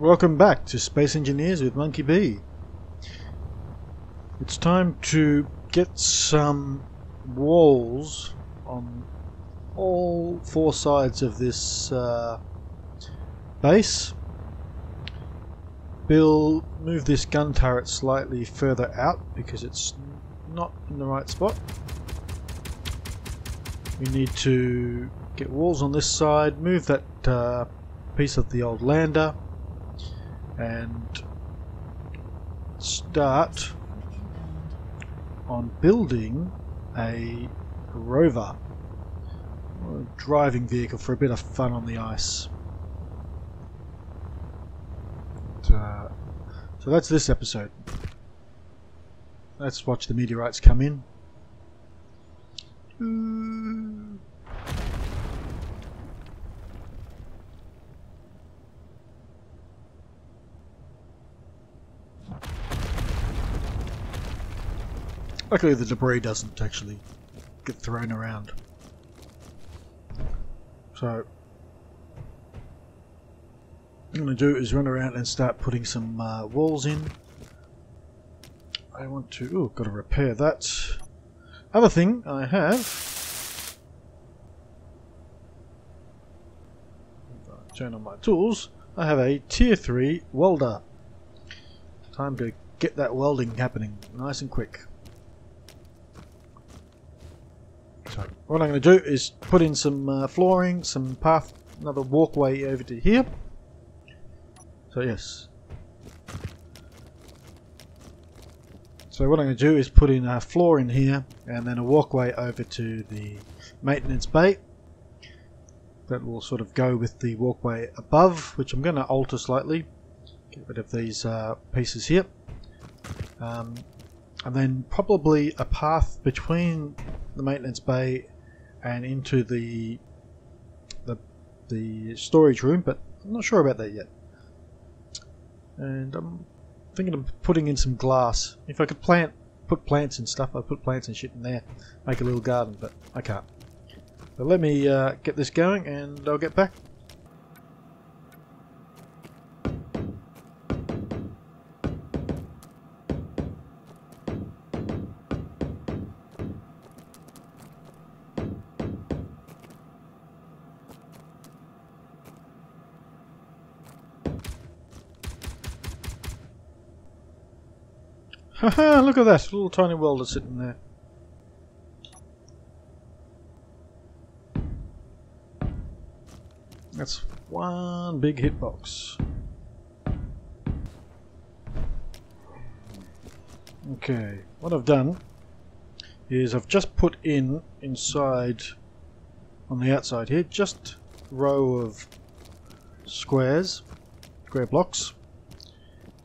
Welcome back to Space Engineers with Monkey B. It's time to get some walls on all four sides of this uh, base. Bill, move this gun turret slightly further out because it's not in the right spot. We need to get walls on this side, move that uh, piece of the old lander and start on building a rover a driving vehicle for a bit of fun on the ice. Uh, so that's this episode. Let's watch the meteorites come in. Ooh. Luckily the debris doesn't actually get thrown around. So, I'm going to do is run around and start putting some uh, walls in. I want to, oh, got to repair that. Other thing I have, turn on my tools, I have a tier 3 welder. Time to get that welding happening nice and quick. So what I'm going to do is put in some uh, flooring, some path, another walkway over to here. So yes. So what I'm going to do is put in a floor in here and then a walkway over to the maintenance bay. That will sort of go with the walkway above, which I'm going to alter slightly. Get rid of these uh, pieces here. Um, and then probably a path between the maintenance bay and into the the the storage room, but I'm not sure about that yet. And I'm thinking of putting in some glass. If I could plant, put plants and stuff, I'd put plants and shit in there, make a little garden, but I can't. But let me uh, get this going and I'll get back. Haha, look at that little tiny welder sitting there. That's one big hitbox. Okay, what I've done is I've just put in inside on the outside here just row of squares, square blocks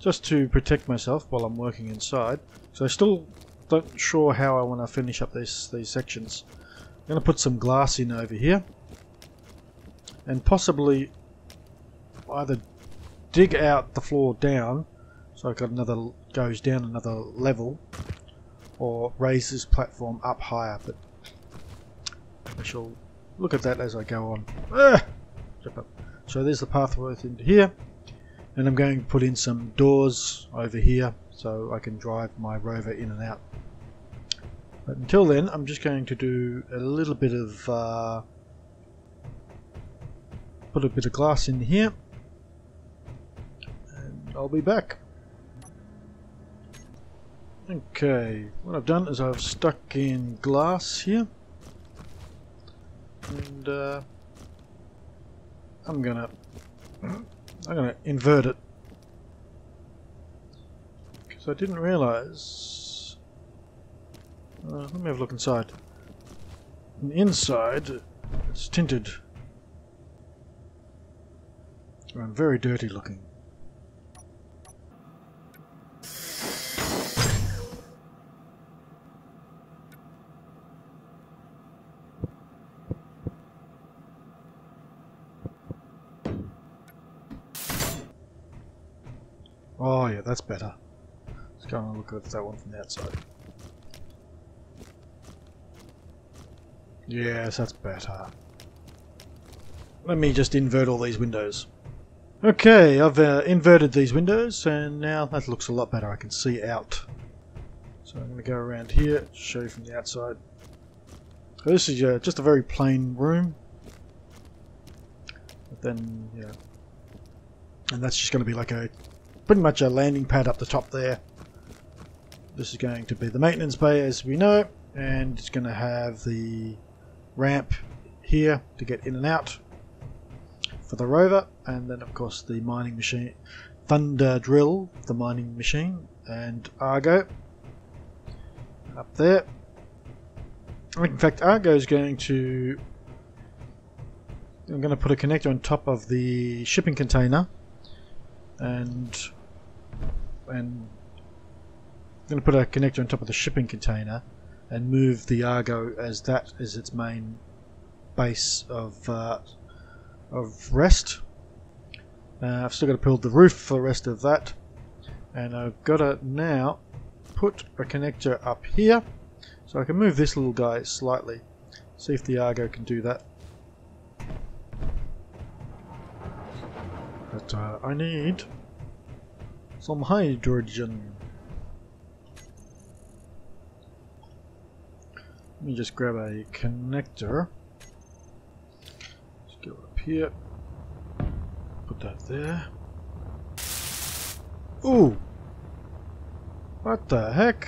just to protect myself while I'm working inside. So I still don't sure how I want to finish up these, these sections. I'm going to put some glass in over here and possibly either dig out the floor down so I've got another goes down another level or raise this platform up higher but I shall look at that as I go on. Ah! So there's the pathway into here and I'm going to put in some doors over here so I can drive my rover in and out. But until then I'm just going to do a little bit of uh, put a bit of glass in here and I'll be back. Okay, what I've done is I've stuck in glass here and uh, I'm gonna I'm going to invert it. Because I didn't realise... Uh, let me have a look inside. And inside, it's tinted. And very dirty looking. Oh yeah, that's better. Let's go and look at that one from the outside. Yes, that's better. Let me just invert all these windows. Okay, I've uh, inverted these windows and now that looks a lot better. I can see out. So I'm going to go around here, show you from the outside. So this is uh, just a very plain room. But then, yeah. And that's just going to be like a pretty much a landing pad up the top there. This is going to be the maintenance bay as we know and it's going to have the ramp here to get in and out for the rover and then of course the mining machine thunder drill the mining machine and argo up there in fact argo is going to I'm going to put a connector on top of the shipping container and and I'm going to put a connector on top of the shipping container and move the Argo as that is its main base of uh, of rest. Uh, I've still got to build the roof for the rest of that, and I've got to now put a connector up here, so I can move this little guy slightly. See if the Argo can do that. But uh, I need some um, hydrogen. Let me just grab a connector. Let's go up here. Put that there. Ooh! What the heck?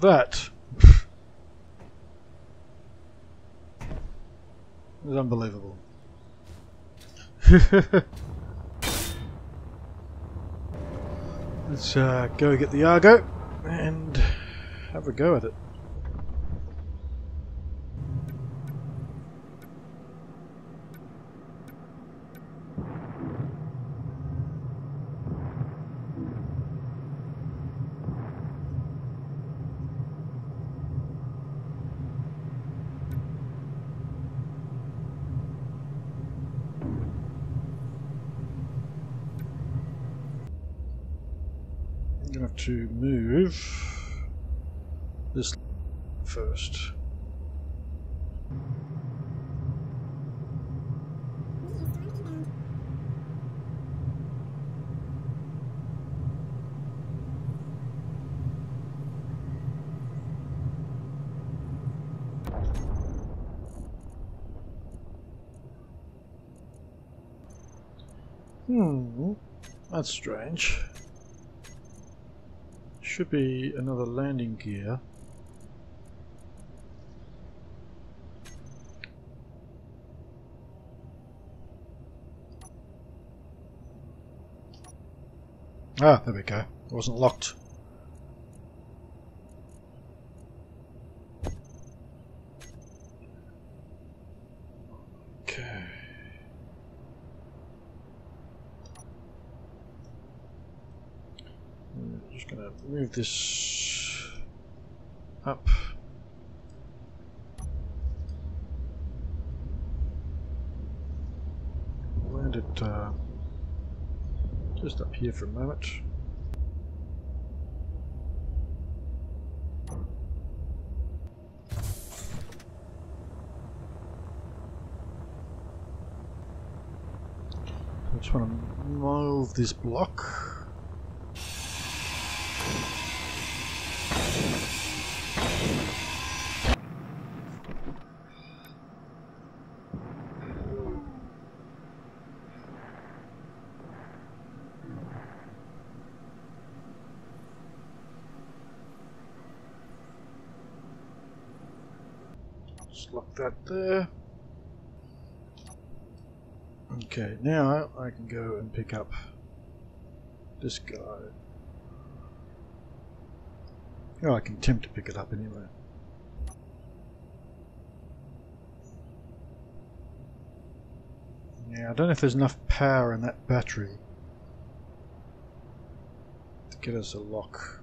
That is unbelievable. Let's uh, go get the Argo and have a go at it. Have to move this first. Hmm, that's strange should be another landing gear. Ah, there we go. It wasn't locked. Move this up. Land it uh, just up here for a moment. I just want to move this block. Just lock that there. Okay, now I can go and pick up this guy. Oh, I can attempt to pick it up anyway. Yeah, I don't know if there's enough power in that battery to get us a lock.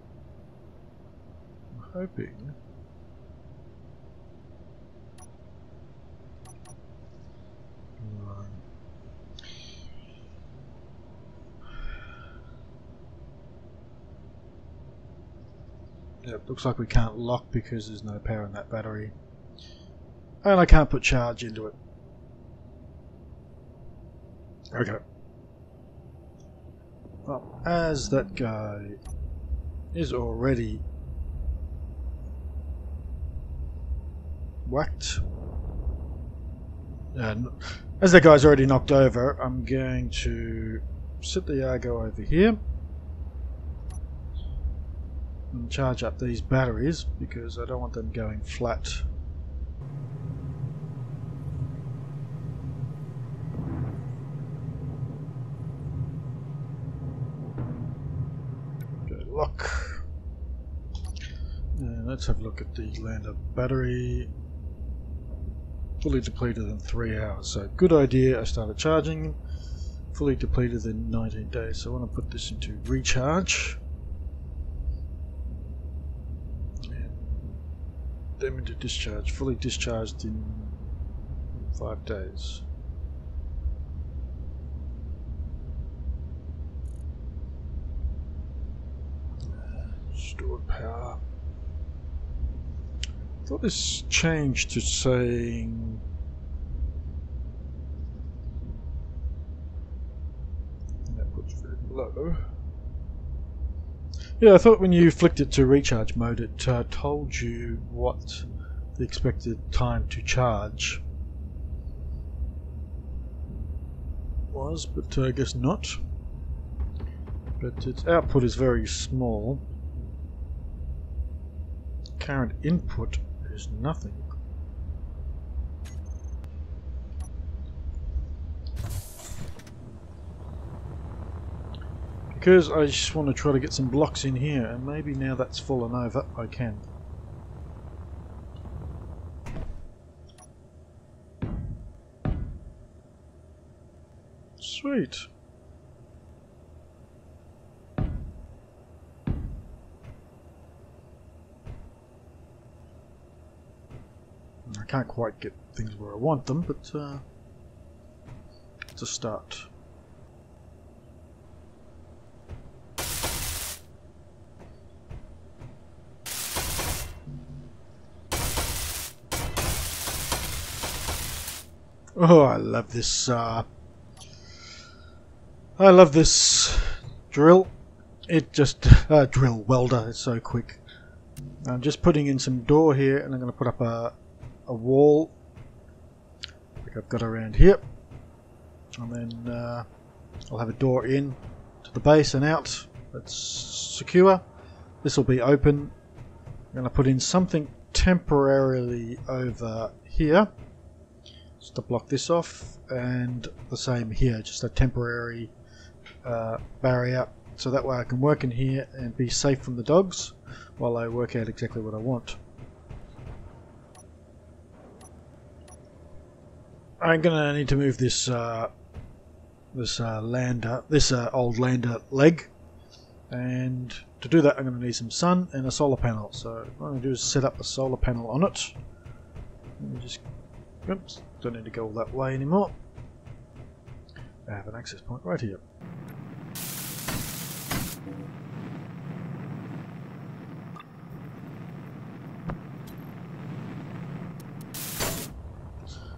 I'm hoping Yep, looks like we can't lock because there's no power in that battery. And I can't put charge into it. Okay. Well, as that guy is already whacked, and as that guy's already knocked over, I'm going to set the Argo over here and charge up these batteries because I don't want them going flat. Go lock. And let's have a look at the lander battery. Fully depleted in three hours, so good idea. I started charging. Fully depleted in 19 days, so I want to put this into recharge. Them into discharge, fully discharged in five days. Stored power. I thought this changed to saying that puts very low. Yeah, I thought when you flicked it to recharge mode, it uh, told you what the expected time to charge was, but uh, I guess not. But its output is very small. Current input is nothing. Because I just want to try to get some blocks in here and maybe now that's fallen over I can. Sweet. I can't quite get things where I want them, but uh, start. Oh, I love this. Uh, I love this drill. It just uh, drill welder. It's so quick. I'm just putting in some door here, and I'm going to put up a a wall like I've got around here, and then uh, I'll have a door in to the base and out. That's secure. This will be open. I'm going to put in something temporarily over here just to block this off and the same here just a temporary uh, barrier so that way I can work in here and be safe from the dogs while I work out exactly what I want. I'm gonna need to move this uh, this uh, lander, this uh, old lander leg, and to do that I'm to need some sun and a solar panel. So what I'm to do is set up a solar panel on it. Let me just oops, don't need to go all that way anymore. I have an access point right here.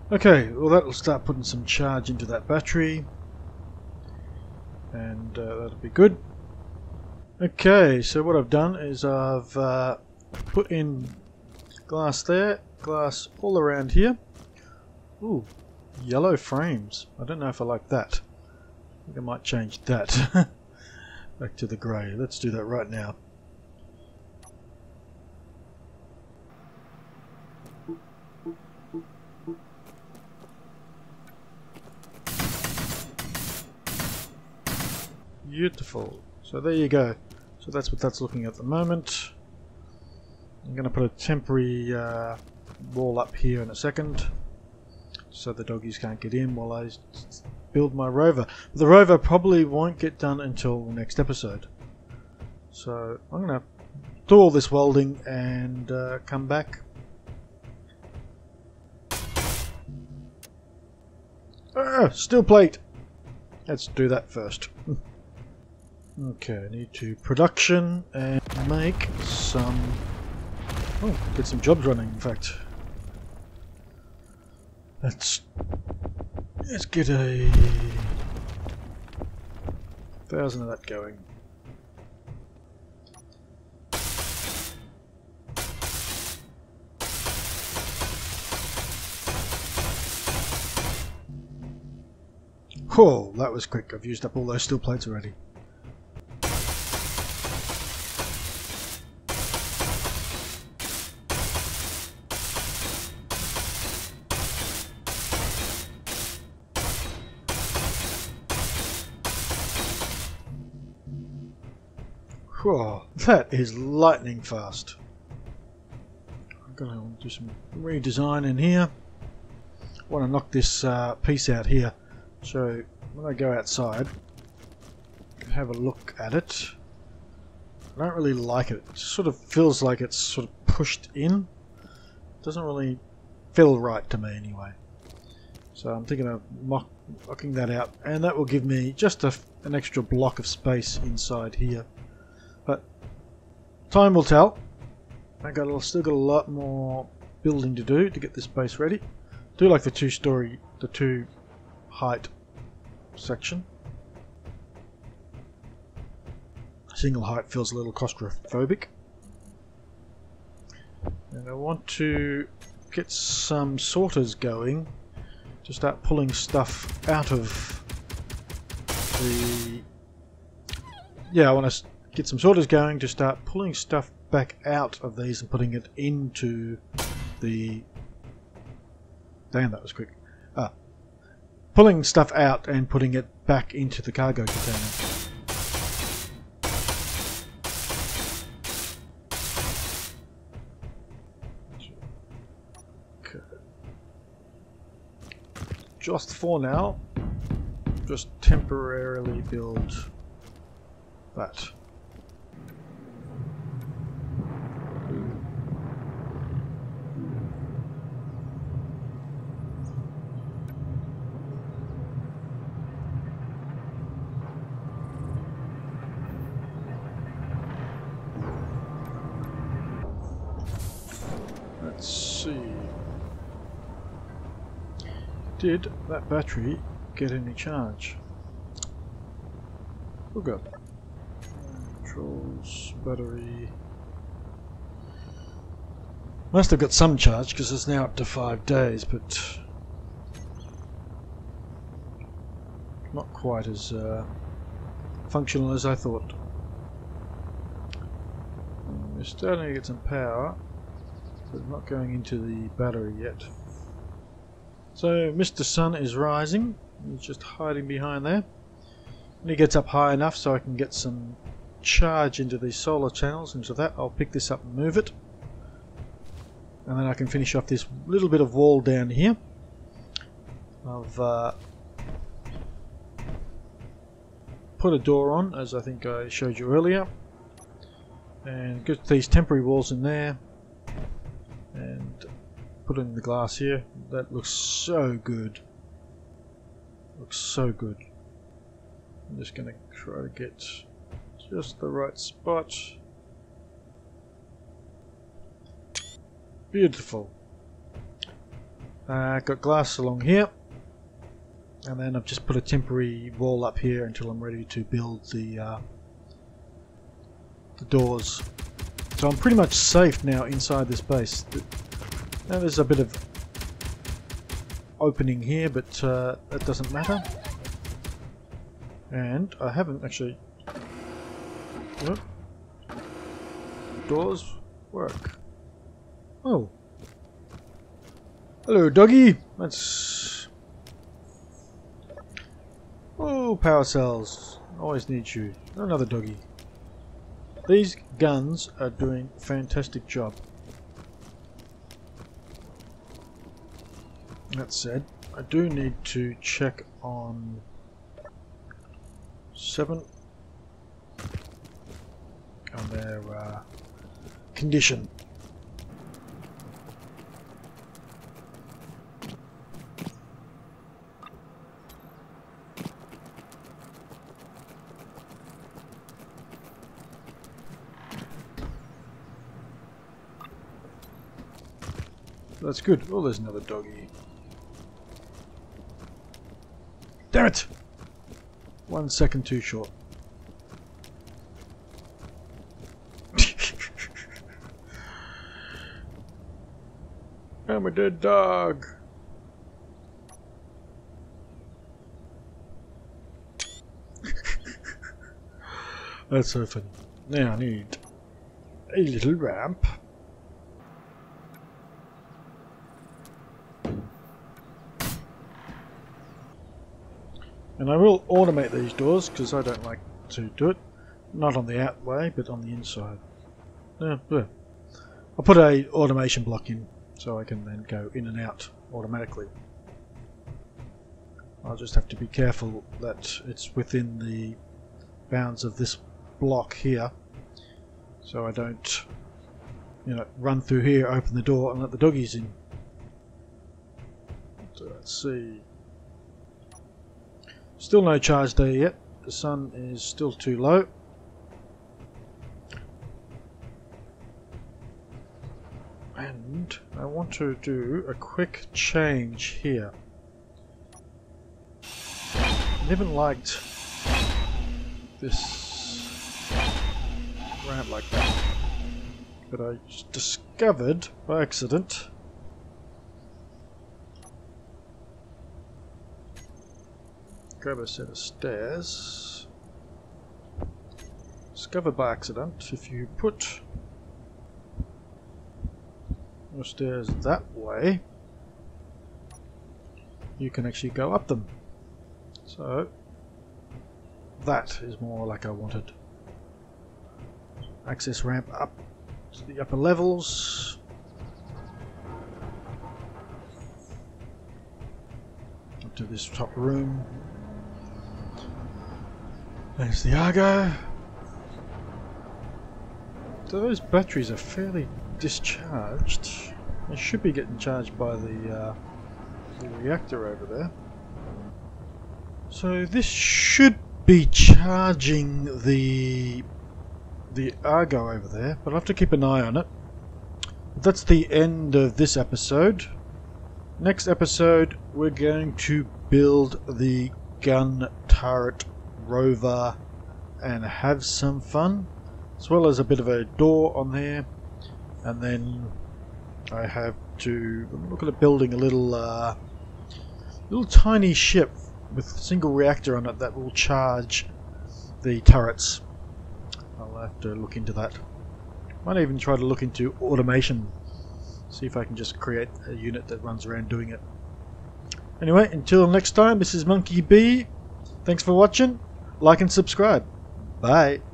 Okay, well that'll start putting some charge into that battery and uh, that'll be good. Okay, so what I've done is I've uh, put in glass there, glass all around here Ooh, yellow frames. I don't know if I like that. I think I might change that. Back to the grey. Let's do that right now. Beautiful. So there you go. So that's what that's looking at the moment. I'm going to put a temporary uh, wall up here in a second so the doggies can't get in while I build my rover. But The rover probably won't get done until the next episode. So I'm going to do all this welding and uh, come back. Ah, steel plate! Let's do that first. Okay, I need to production and make some... Oh, get some jobs running, in fact. Let's... Let's get a... Thousand of that going. Oh, that was quick. I've used up all those steel plates already. That is lightning fast. I'm going to do some redesign in here. I want to knock this uh, piece out here. So when I go outside, have a look at it. I don't really like it. It sort of feels like it's sort of pushed in. It doesn't really feel right to me anyway. So I'm thinking of mock, knocking that out and that will give me just a, an extra block of space inside here. Time will tell. I got still got a lot more building to do to get this base ready. do like the two story, the two height section. Single height feels a little claustrophobic. And I want to get some sorters going to start pulling stuff out of the... Yeah, I want to get some sorters going to start pulling stuff back out of these and putting it into the... Damn, that was quick. Ah, pulling stuff out and putting it back into the cargo container. Just for now, just temporarily build that. Did that battery get any charge? Oh god. Controls, battery... Must have got some charge because it's now up to five days, but not quite as uh, functional as I thought. We're starting to get some power, but not going into the battery yet. So Mr. Sun is rising. He's just hiding behind there. When he gets up high enough so I can get some charge into these solar channels, into that I'll pick this up and move it. And then I can finish off this little bit of wall down here. I've uh, put a door on, as I think I showed you earlier. And get these temporary walls in there. And put in the glass here. That looks so good. Looks so good. I'm just going to try to get just the right spot. Beautiful. Uh, got glass along here. And then I've just put a temporary wall up here until I'm ready to build the, uh, the doors. So I'm pretty much safe now inside this base. Now there's a bit of opening here, but uh, that doesn't matter. And I haven't actually... Doors work. Oh. Hello, doggy. That's... Oh, power cells. Always need you. Another doggy. These guns are doing fantastic job. That said, I do need to check on 7 on their uh, condition. That's good. Oh, there's another doggy. Damn it! One second too short. I'm a dead dog. That's so funny. Now I need a little ramp. And I will automate these doors because I don't like to do it. Not on the out way, but on the inside. Yeah. I'll put a automation block in so I can then go in and out automatically. I'll just have to be careful that it's within the bounds of this block here so I don't you know run through here open the door and let the doggies in so let's see still no charge there yet the sun is still too low and I want to do a quick change here I haven't liked this ramp like that. But I discovered by accident grab a set of stairs. Discovered by accident if you put your stairs that way you can actually go up them. So that is more like I wanted. Access ramp up to the upper levels. Up to this top room. There's the Argo. So those batteries are fairly discharged. They should be getting charged by the, uh, the reactor over there. So this should be charging the the Argo over there, but I'll have to keep an eye on it. That's the end of this episode. Next episode, we're going to build the gun turret rover and have some fun, as well as a bit of a door on there. And then I have to look at a building a little, uh, little tiny ship with a single reactor on it that will charge the turrets. I'll have to look into that. Might even try to look into automation. See if I can just create a unit that runs around doing it. Anyway, until next time, this is Monkey B. Thanks for watching. Like and subscribe. Bye.